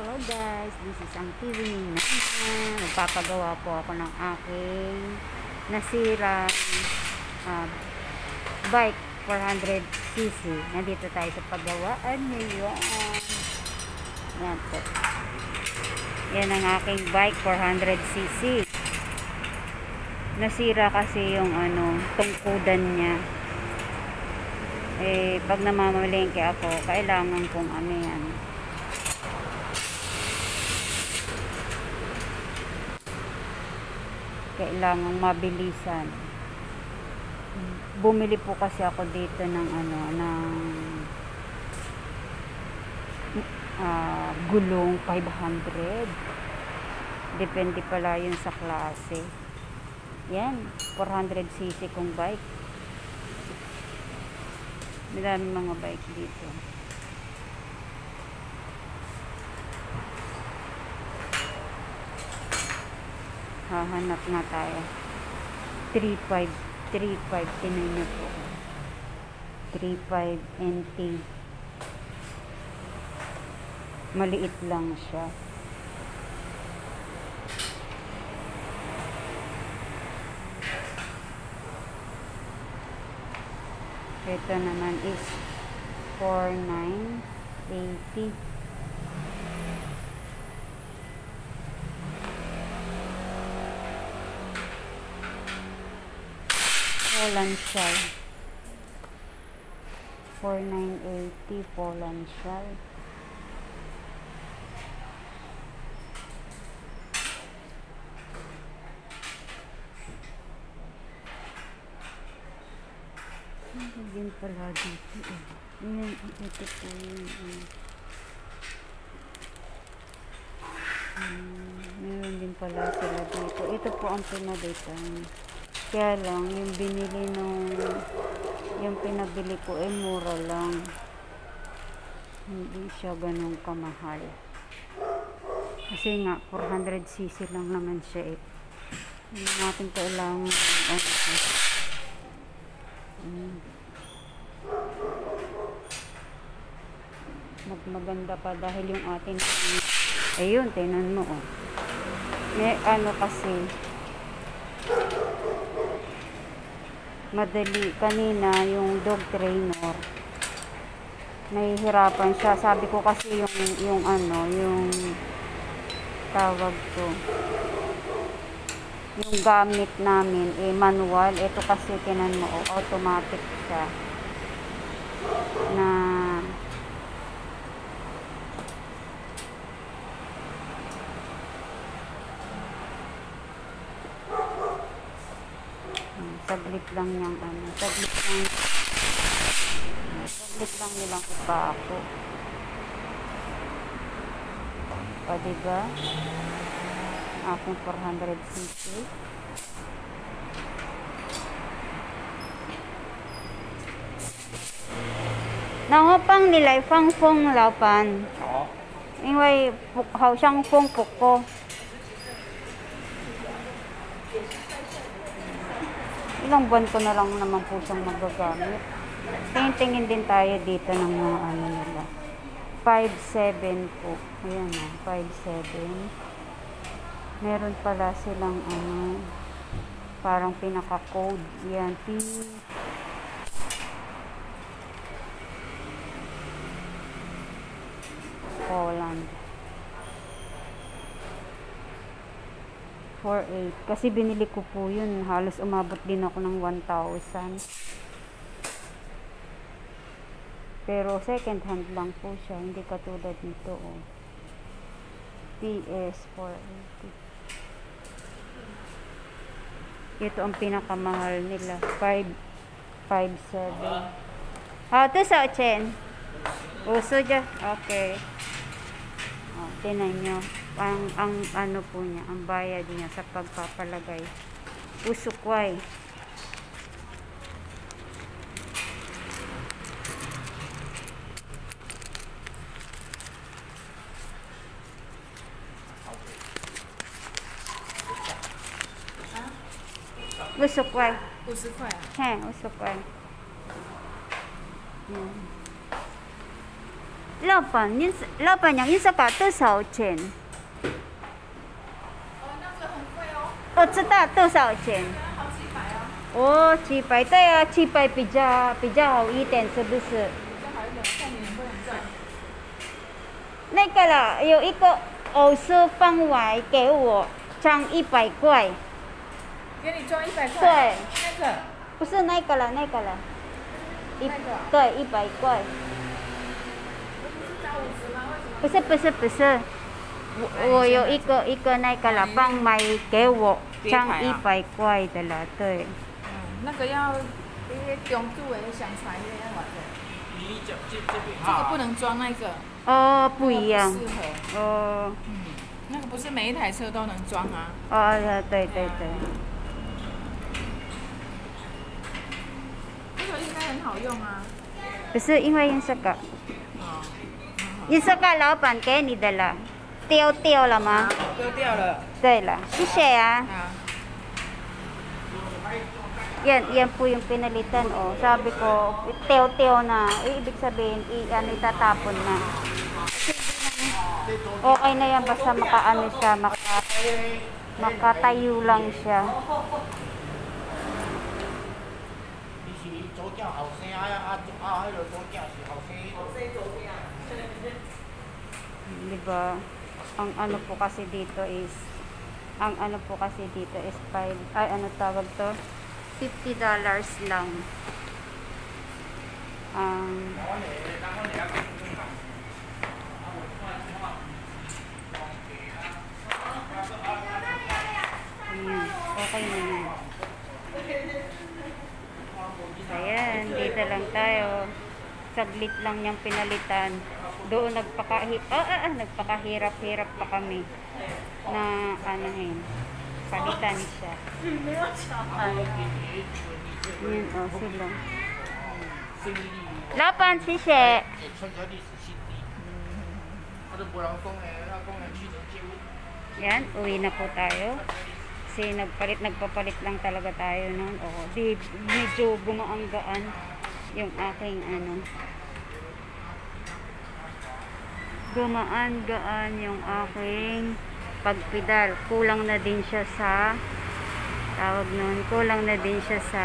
Hello guys, this is ang TV ni Nana. Magpapagawa po ako ng aking nasirang uh, bike 400cc. Nandito tayo sa paggawaan ngayon. Yan po. Yan ang aking bike 400cc. Nasira kasi yung ano, tungkudan niya. Eh, pag namamalengke ako, kailangan kong ano yan, kailangang mabilisan. Bumili po kasi ako dito ng ano ng uh, gulong 500 depende pala yun sa klase. Yan 400cc kong bike. Marami mga bike dito hahanap na tayo. 3.5 3.5 tinan nyo po. 3.5 NT maliit lang siya. Ito naman is 4.980 Poland shell. 4980 Poland shell. Hindi din pala dito eh. Yan, ito po yung uh, um, meron din pala sila dito. Ito po ang pinaditan. Kaya lang, yung binili nung, yung pinabili ko eh, mura lang. Hindi siya ganun kamahal. Kasi nga, 400cc lang naman siya eh. Hindi natin kailangan, ano, um, magmaganda pa dahil yung atin, ayun, tinan mo oh. May ano kasi, madali kanina yung dog trainer nahihirapan siya. Sabi ko kasi yung yung ano yung tawag to yung gamit namin eh manual. Ito kasi tinan mo oh, automatic siya. Na saglit lang niyang ano, saglit lang saglit lang nilang ipa ako o diba aking 400cc Nangopang nilay fang fong laupan. 因为好像风不够。 Ilang buwan ko na lang naman po siyang magagamit. Tingin-tingin din tayo dito ng mga ano nila. 5.7 po. Ayan o, 5.7. Meron pala silang ano, parang pinaka-code. Yan, P Poland. 4.8. Kasi binili ko po yun. Halos umabot din ako ng 1,000. Pero second hand lang po siya. Hindi katulad nito. Oh. PS 480. Ito ang pinakamahal nila. 5 5.7. Ah, ito sa 8. Uso dyan. Okay. Oh, tinan nyo ang, ang ano po niya, ang bayad niya sa pagpapalagay. Usukway. Usukway. Usukway? He, usukway. Yan. 老板，您是老板娘，您是搞多少钱？ 哦，我知道多少钱。哦几百对啊，几百比较比较好一点，是不是？那个了，有一个偶师方外给我装一百块，给你装一百块。对，那个不是那个了，那个了，一那个对一百块？不是不是不是，我我有一个一个那个了，帮买给我像一百块的了，对，嗯，那个要那个中度的香菜的要多少钱？你这这这边这个不能装那个，哦不一样适合。哦嗯，那个不是每一台车都能装啊。哦对对对，这个应该很好用啊。不是因为用这个，哦，用这个老板给你的了，丢掉了吗？丢掉了。对了，谢谢啊。啊， Yan, yan po yung pinalitan, oh. Sabi ko, teo-teo na. Eh, ibig sabihin, i ano, itatapon na. Kasi hindi naman- Okay na yan, basta makaano siya, maka, makatayo lang siya. 你 ang ano po kasi dito is ang ano po kasi dito is 5 ay ano tawag to 50 dollars lang um, hmm, okay na yan. Ayan, dito lang tayo. Saglit lang niyang pinalitan doon nagpakahi oh, ah, ah, nagpakahirap-hirap pa kami na anuhin palitan siya. Yun oh sila. Lapan si she. Yan uwi na po tayo. Kasi nagpalit nagpapalit lang talaga tayo noon. Oh, di medyo gumaanggaan yung aking ano Gumaan-gaan yung aking pagpidal. Kulang na din siya sa tawag noon, kulang na din siya sa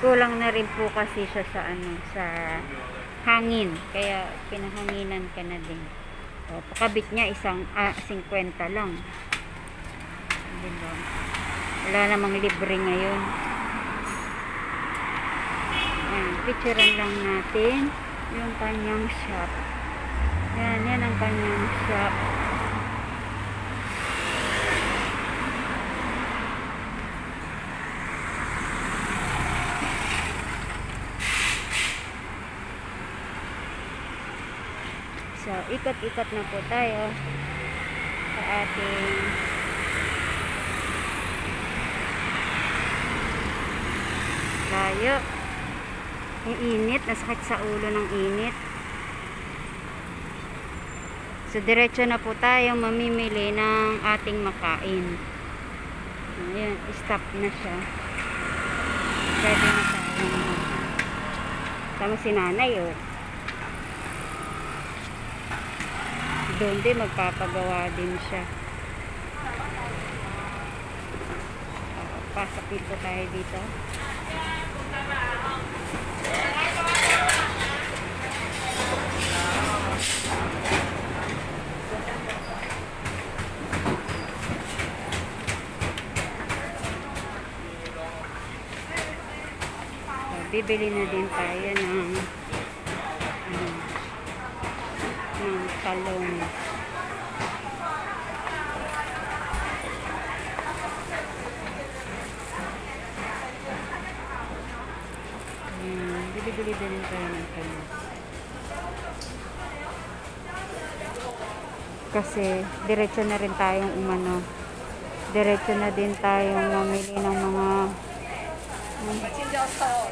kulang na rin po kasi siya sa ano sa hangin. Kaya pinahanginan ka na din. O, pakabit niya isang ah, 50 lang. Diba? wala namang libre ngayon. Yan, picturean lang natin yung kanyang shop. Yan, yan ang kanyang shop So, ikot-ikot na po tayo sa ating layo. Ang init, nasakit sa ulo ng init. So, diretso na po tayo mamimili ng ating makain. Ayan, stop na siya. Pwede na tayo. Tama si nanay, oh. Doon din magpapagawa din siya. Uh, pasok dito tayo dito. Bibili na din tayo ng talong. Hmm, bili-bili din tayo ng talong. Kasi, diretso na rin tayong umano. Diretso na din tayong mamili ng mga... Hmm.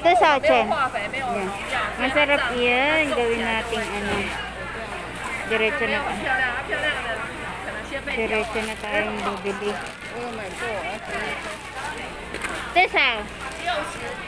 Basta sa atin. Yan. Masarap yan. Gawin natin ano. Diretso na tayo. Diretso na tayong bibili. Tesa. Tesa.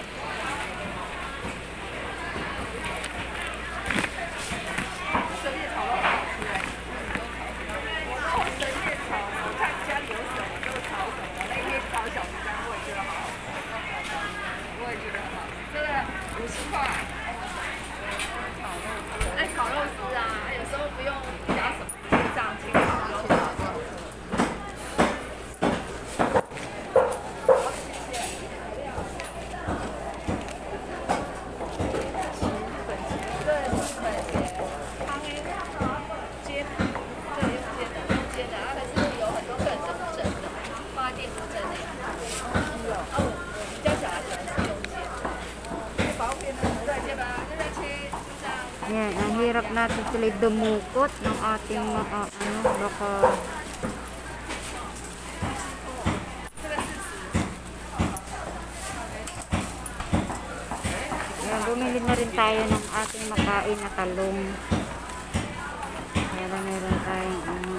actually dumukot ng ating mga ano baka Ayan, bumili na rin tayo ng ating makain na talong. Meron meron tayong ano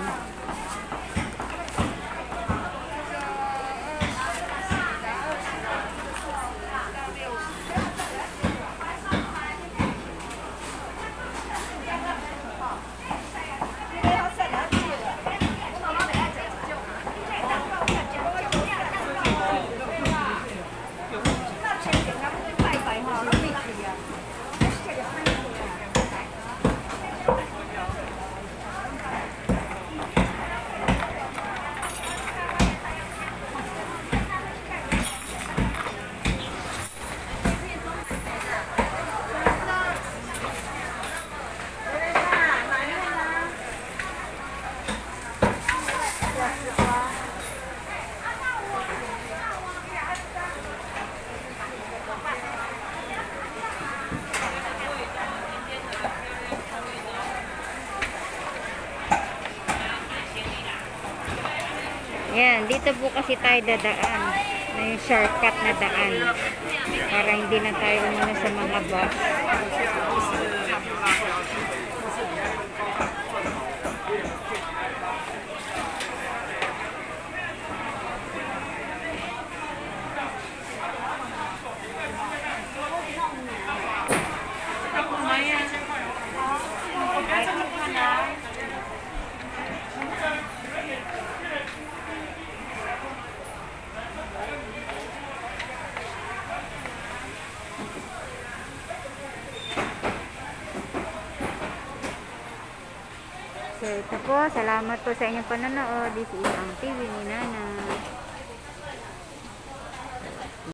Ayan, dito po kasi tayo dadaan. Na yung shortcut na daan. Para hindi na tayo umano sa mga bus. Salamat po sa inyong panonood. This is ang TV ni Nana.